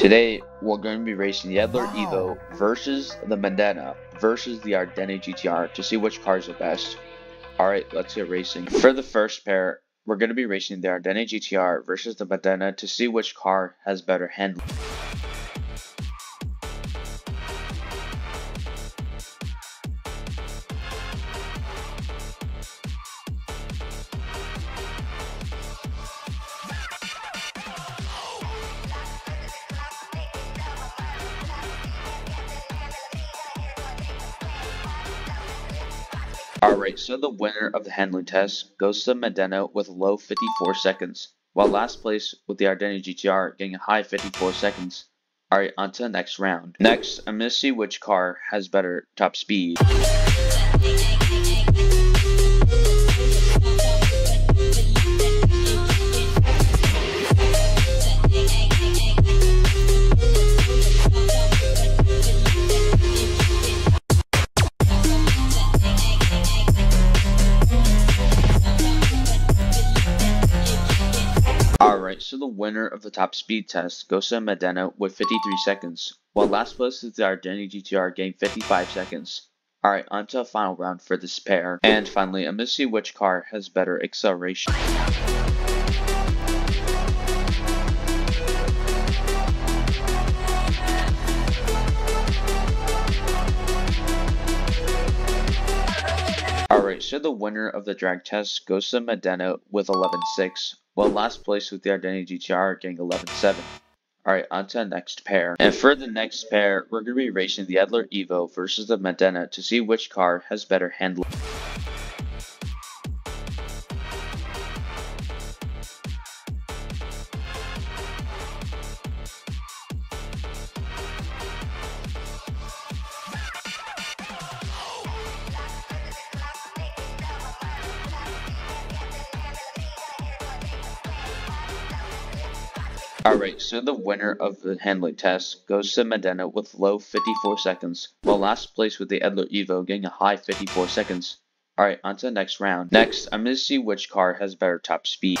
Today, we're going to be racing the Edler Evo versus the Modena versus the Ardente GTR to see which car is the best. Alright, let's get racing. For the first pair, we're going to be racing the Ardente GTR versus the Modena to see which car has better handling. Alright, so the winner of the handling test goes to Modena with a low 54 seconds, while last place with the Ardente GTR getting a high 54 seconds. Alright, on to the next round. Next, I'm going to see which car has better top speed. So the winner of the top speed test goes to Modena with 53 seconds, while last place is the Ardente GTR getting 55 seconds. Alright, on to the final round for this pair. And finally, I'm to see which car has better acceleration. Alright, so the winner of the drag test goes to Modena with 11.6, while last place with the Ardente GTR getting 11.7. Alright, on to the next pair. And for the next pair, we're going to be racing the Edler Evo versus the Modena to see which car has better handling. Alright, so the winner of the handling test goes to Modena with low 54 seconds, while last place with the Edler Evo getting a high 54 seconds. Alright, on to the next round. Next, I'm going to see which car has better top speed.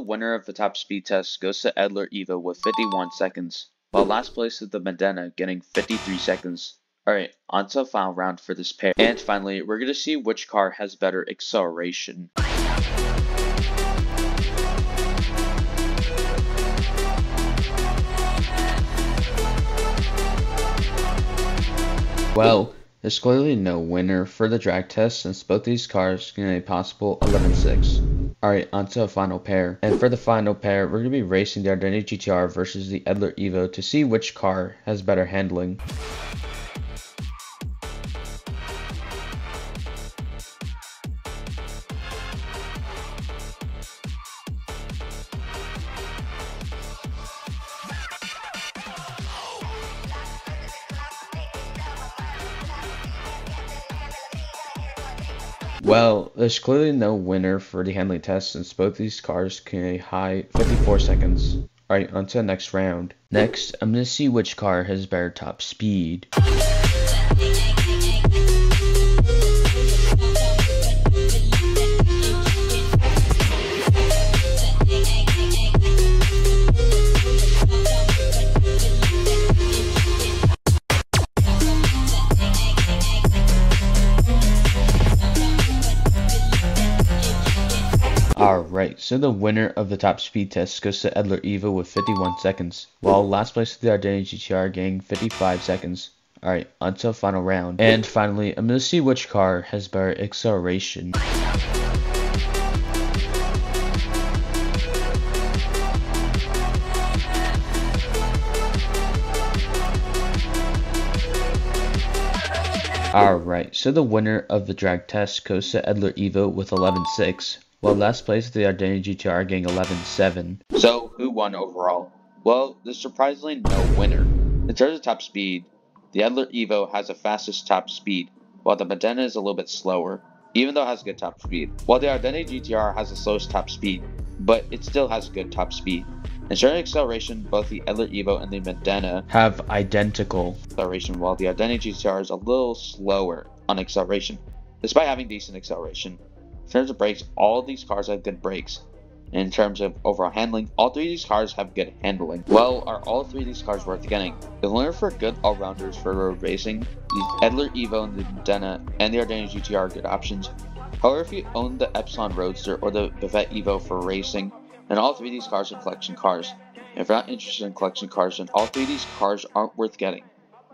Winner of the top speed test goes to Edler Evo with 51 seconds, while last place is the Modena getting 53 seconds. Alright, on to the final round for this pair. And finally, we're going to see which car has better acceleration. Well, there's clearly no winner for the drag test since both these cars get a possible 11-6. Alright, on to the final pair. And for the final pair, we're going to be racing the Ardente GTR versus the Edler Evo to see which car has better handling. Well, there's clearly no winner for the handling test since both these cars can a high 54 seconds. Alright, on to the next round. Next, I'm to see which car has better top speed. So the winner of the top speed test goes to Edler Evo with 51 seconds, while last place to the Ardente GTR getting 55 seconds. Alright, until final round. And finally, I'm to see which car has better acceleration. Alright, so the winner of the drag test goes to Edler Evo with 11.6, while last place is the Ardente GTR getting 11.7. So, who won overall? Well, there's surprisingly no winner. In terms of top speed, the Edler Evo has the fastest top speed, while the Modena is a little bit slower. even though it has good top speed. While the Ardente GTR has the slowest top speed, but it still has good top speed. In certain acceleration, both the Edler Evo and the Modena have identical acceleration, while the Ardente GTR is a little slower on acceleration, despite having decent acceleration. In terms of brakes, all of these cars have good brakes. In terms of overall handling, all three of these cars have good handling. Well, are all three of these cars worth getting? If you're for good all-rounders for road racing, the Edler Evo and the Modena and the Ardente GTR are good options. However, if you own the Epsilon Roadster or the Bavette Evo for racing, then all three of these cars are collection cars. If you're not interested in collection cars, then all three of these cars aren't worth getting.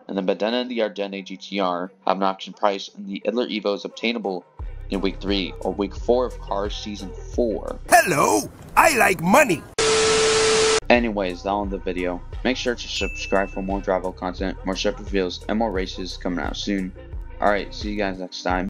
And the Modena and the Ardente GTR have an auction price, and the Edler Evo is obtainable in week 3 or week 4 of Cars Season 4. Hello! I like money! Anyways, that on the video. Make sure to subscribe for more Drive World content, more ship reveals, and more races coming out soon. Alright, see you guys next time.